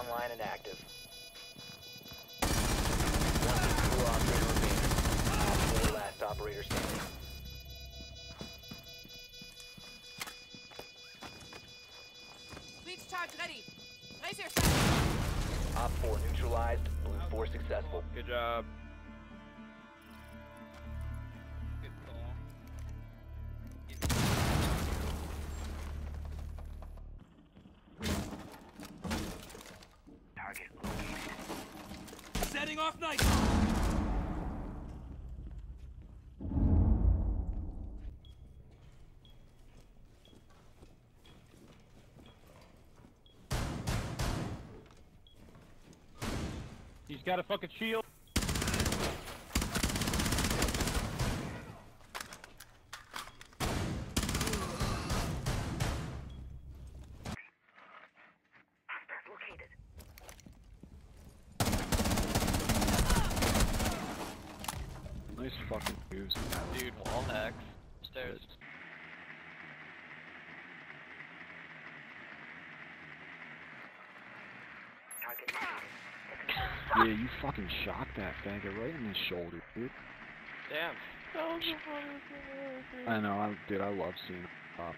online and active. One Blue 4 operator remaining. 4 last operator standing. Breach charge ready. Raise your sights. Op 4 neutralized. Blue 4 successful. Good job. Setting off night. He's got a fucking shield. Fucking moves. Dude, wall hacks. Stairs. Yeah, you fucking shot that faggot right in the shoulder, dude. Damn. I know, I, dude, I love seeing it pop.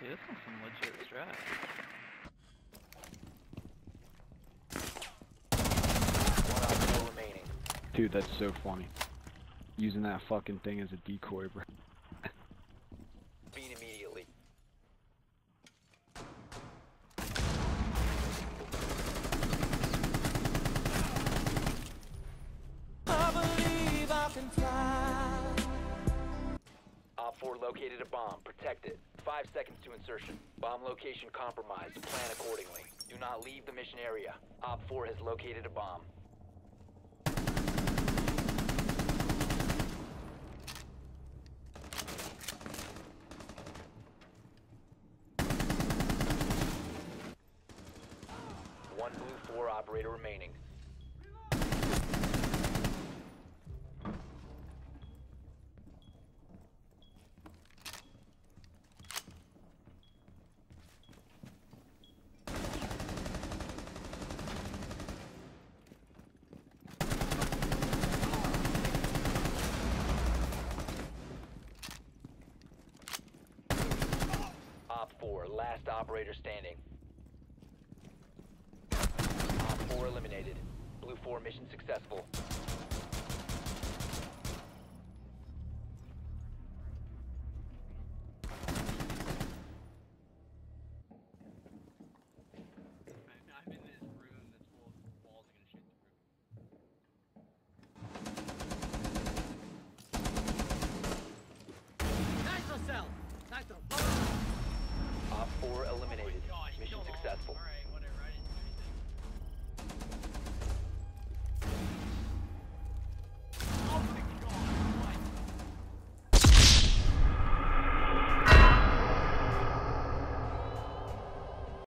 Dude, this is some legit strat. One OpFor remaining. Dude, that's so funny. Using that fucking thing as a decoy, bro. 4 located a bomb. Protect it. Five seconds to insertion. Bomb location compromised. Plan accordingly. Do not leave the mission area. OpFor has located a bomb. One Blue 4 operator remaining. OpFor, last operator standing. Op 4 eliminated. Blue 4 mission successful.